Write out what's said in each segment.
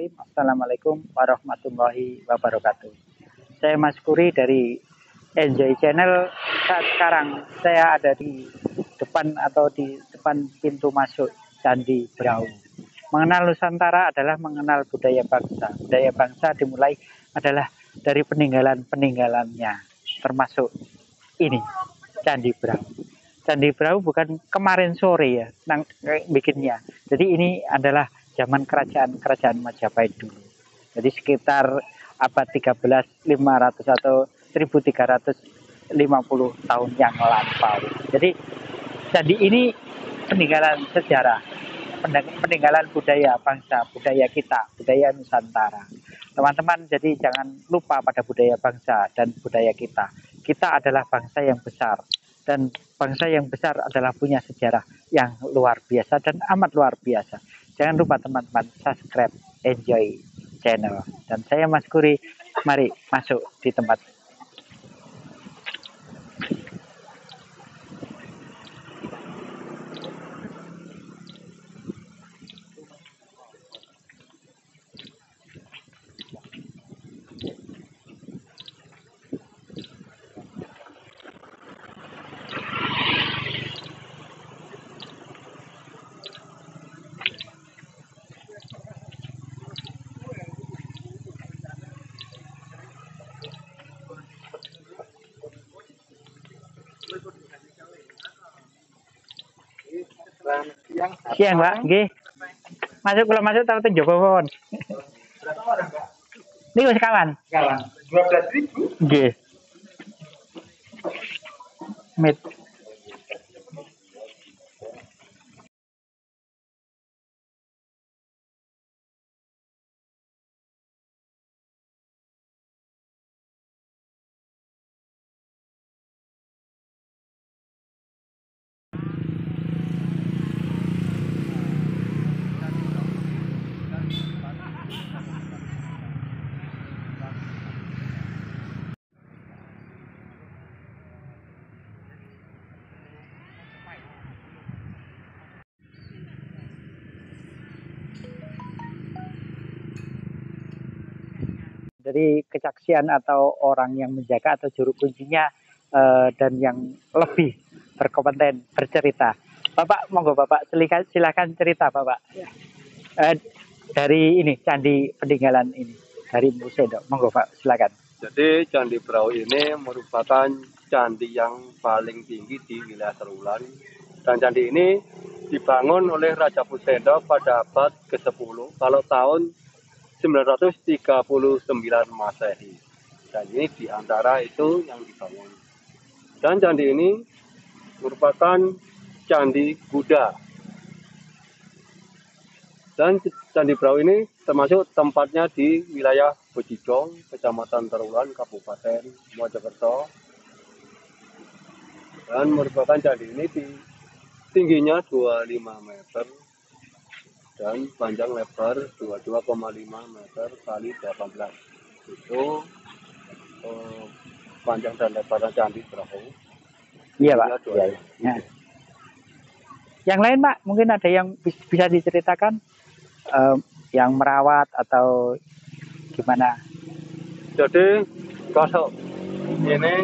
Bismillahirrahmanirrahim. Assalamualaikum warahmatullahi wabarakatuh. Saya Mas Kuri dari Enjoy Channel. Saat sekarang saya ada di depan atau di depan pintu masuk Candi Brau. Mengenal Nusantara adalah mengenal budaya bangsa. Budaya bangsa dimulai adalah dari peninggalan-peninggalannya, termasuk ini, Candi Brau. Candi Brau bukan kemarin sore ya, nang bikinnya. Jadi ini adalah zaman kerajaan-kerajaan Majapahit dulu. Jadi sekitar abad 13 500 atau 1350 tahun yang lampau. Jadi candi ini peninggalan sejarah, peninggalan budaya bangsa, budaya kita, budaya Nusantara. Teman-teman, jadi jangan lupa pada budaya bangsa dan budaya kita. Kita adalah bangsa yang besar dan bangsa yang besar adalah punya sejarah yang luar biasa dan amat luar biasa. Jangan lupa teman-teman subscribe, enjoy channel. Dan saya Mas Kuri, mari masuk di tempat Siang, Pak. Nggih. Masuk kalau masuk tahu tuh Joko Pon. Ini wis kawan. Kawan. 12 ribu. Nggih. Mit. Dari kesaksian atau orang yang menjaga atau juru kuncinya eh, dan yang lebih berkompeten bercerita. Bapak, monggo Bapak silakan, silakan cerita Bapak. Eh, dari ini candi peninggalan ini dari Musedo. Monggo Pak, silakan. Jadi Candi Brau ini merupakan candi yang paling tinggi di wilayah Terulan. Dan candi ini dibangun oleh Raja Pusendo pada abad ke-10 kalau tahun 939 Masehi. Dan ini di antara itu yang dibangun. Dan candi ini merupakan candi Buddha. Dan Candi Brau ini termasuk tempatnya di wilayah Bejijong, Kecamatan Terulan, Kabupaten Mojokerto. Dan merupakan candi ini di tingginya 25 meter dan panjang lebar 22,5 meter kali 18. Itu eh, panjang dan lebar candi Brau. Iya Pak. Iya, 25. iya. Nah. Yang lain Pak, mungkin ada yang bis- bisa diceritakan eh, yang merawat atau gimana? Jadi kalau ini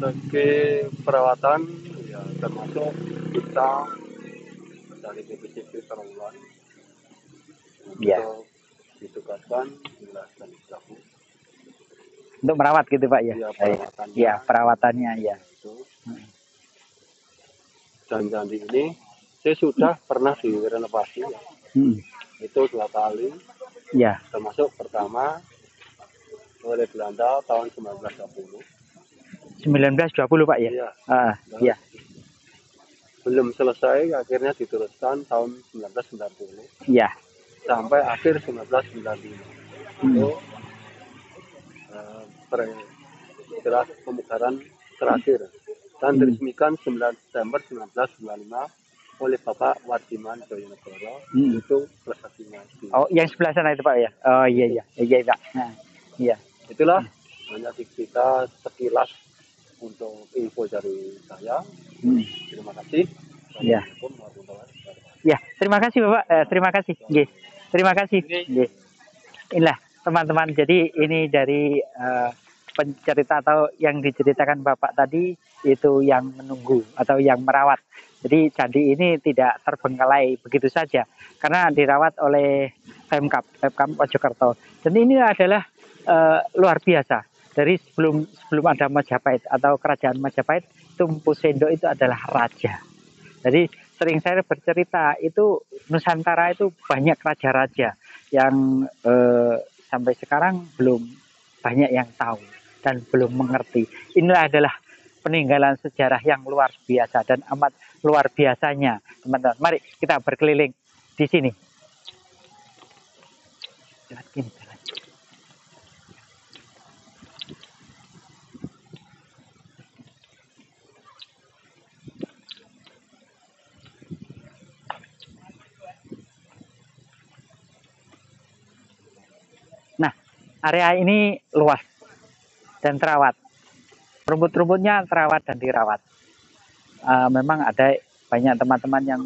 sebagai perawatan ya termasuk kita dari Terulan Iya. untuk ditugaskan jelas dan dilakukan Untuk merawat gitu Pak ya? ya perawatannya Iya, perawatannya ya. itu. Dan candi ini saya sudah pernah direnovasi ya. Hmm. itu dua kali Ya, termasuk pertama oleh Belanda tahun 1920 1920 Pak ya? Iya. Ah, iya. Belum selesai akhirnya diteruskan tahun 1990 Iya. sampai akhir 1995 Hmm. itu pemugaran terakhir dan Hmm. diresmikan 9 Desember 1995 oleh Bapak Wardiman Joyonegoro Hmm. itu prestasinya Oh, yang sebelah sana itu Pak ya? Oh iya iya, iya Pak. Nah, iya. itulah hanya kita sekilas untuk info dari saya Hmm. terima kasih wabarakatuh. Ya, terima kasih Bapak. Eh, terima kasih. Nggih. Terima kasih. Nggih. Inilah teman-teman. Jadi ini dari uh, pencerita atau yang diceritakan Bapak tadi itu yang menunggu atau yang merawat. Jadi candi ini tidak terbengkalai begitu saja karena dirawat oleh Pemkap, Pemkap Mojokerto. Dan ini adalah uh, luar biasa. Dari sebelum sebelum ada Majapahit atau kerajaan Majapahit, Tumpu Sendo itu adalah raja. Jadi sering saya bercerita itu Nusantara itu banyak raja-raja yang eh, sampai sekarang belum banyak yang tahu dan belum mengerti. Inilah adalah peninggalan sejarah yang luar biasa dan amat luar biasanya, teman-teman. Mari kita berkeliling di sini. Area ini luas dan terawat. Rumput-rumputnya terawat dan dirawat. Uh, memang ada banyak teman-teman yang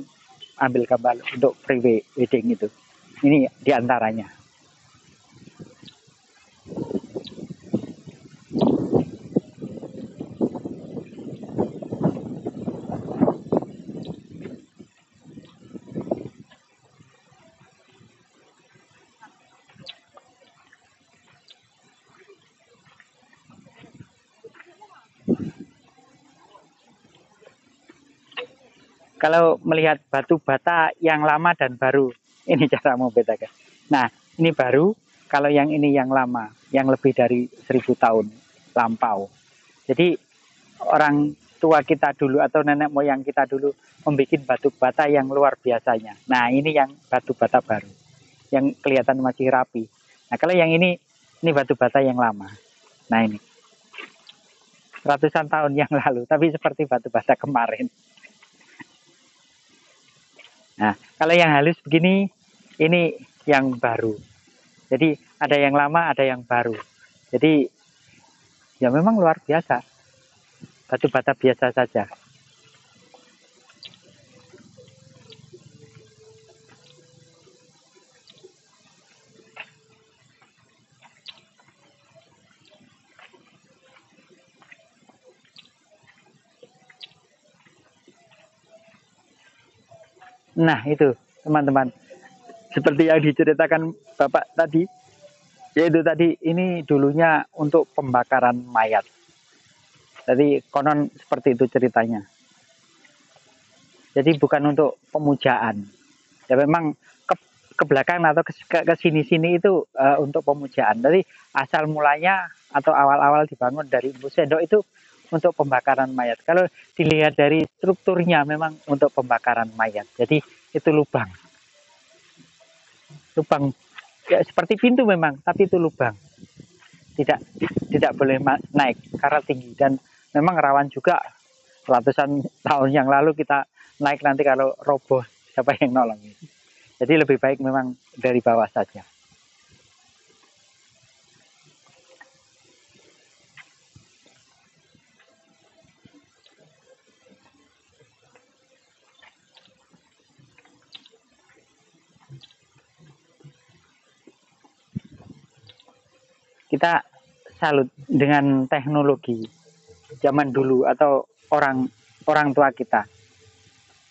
ambil gambar untuk pre wedding itu. Ini di antaranya. Kalau melihat batu bata yang lama dan baru, ini cara membedakan. Nah, ini baru, kalau yang ini yang lama, yang lebih dari seribu tahun lampau. Jadi orang tua kita dulu atau nenek moyang kita dulu membuat batu bata yang luar biasanya. Nah, ini yang batu bata baru, yang kelihatan masih rapi. Nah, kalau yang ini, ini batu bata yang lama. Nah, ini ratusan tahun yang lalu, tapi seperti batu bata kemarin. Nah, kalau yang halus begini, ini yang baru. Jadi ada yang lama, ada yang baru. Jadi ya memang luar biasa. Batu bata biasa saja. Nah itu teman-teman seperti yang diceritakan Bapak tadi yaitu tadi ini dulunya untuk pembakaran mayat. Jadi konon seperti itu ceritanya. Jadi bukan untuk pemujaan. Ya memang ke, ke belakang atau ke, ke, sini-sini itu uh, untuk pemujaan. Jadi asal mulanya atau awal-awal dibangun dari Sendok itu untuk pembakaran mayat. Kalau dilihat dari strukturnya memang untuk pembakaran mayat. Jadi itu lubang. Lubang ya seperti pintu memang, tapi itu lubang. Tidak tidak boleh naik karena tinggi dan memang rawan juga ratusan tahun yang lalu kita naik nanti kalau roboh siapa yang nolong. Jadi lebih baik memang dari bawah saja. Kita salut dengan teknologi zaman dulu atau orang orang tua kita.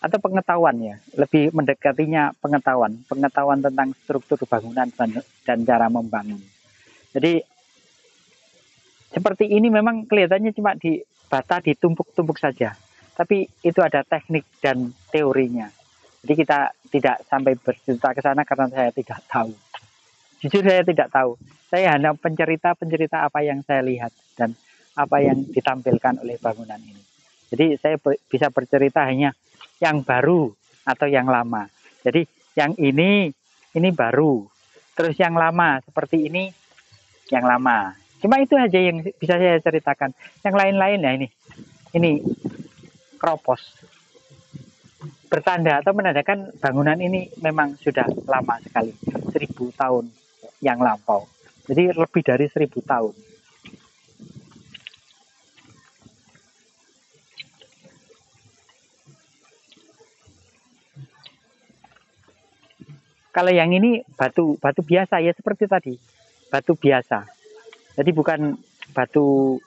Atau pengetahuan ya lebih mendekatinya pengetahuan. Pengetahuan tentang struktur bangunan dan cara membangun. Jadi seperti ini memang kelihatannya cuma di bata ditumpuk-tumpuk saja. Tapi itu ada teknik dan teorinya. Jadi kita tidak sampai bercerita ke sana karena saya tidak tahu Jujur saya tidak tahu. Saya hanya pencerita-pencerita apa yang saya lihat dan apa yang ditampilkan oleh bangunan ini. Jadi saya bisa bercerita hanya yang baru atau yang lama. Jadi yang ini ini baru. Terus yang lama seperti ini yang lama. Cuma itu aja yang bisa saya ceritakan. Yang lain-lain ya ini. Ini kropos. Bertanda atau menandakan bangunan ini memang sudah lama sekali. Seribu tahun yang lampau. Jadi lebih dari seribu tahun. Kalau yang ini batu batu biasa ya seperti tadi, batu biasa. Jadi bukan batu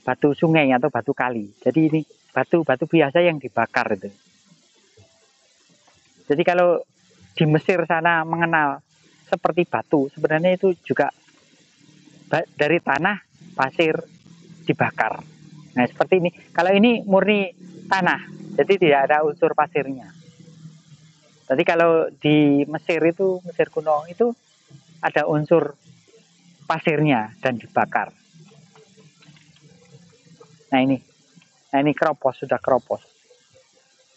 batu sungai atau batu kali. Jadi ini batu batu biasa yang dibakar itu. Jadi kalau di Mesir sana mengenal seperti batu, sebenarnya itu juga dari tanah pasir dibakar. Nah seperti ini. Kalau ini murni tanah, jadi tidak ada unsur pasirnya. Jadi kalau di Mesir itu Mesir kuno itu ada unsur pasirnya dan dibakar. Nah ini, nah ini keropos sudah keropos,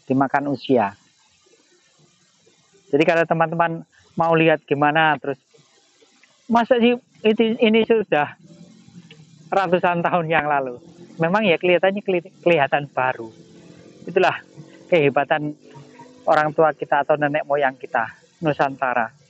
dimakan usia. Jadi kalau teman-teman mau lihat gimana terus masa sih ini, ini sudah ratusan tahun yang lalu. Memang ya kelihatannya kelihatan baru. Itulah kehebatan orang tua kita atau nenek moyang kita Nusantara.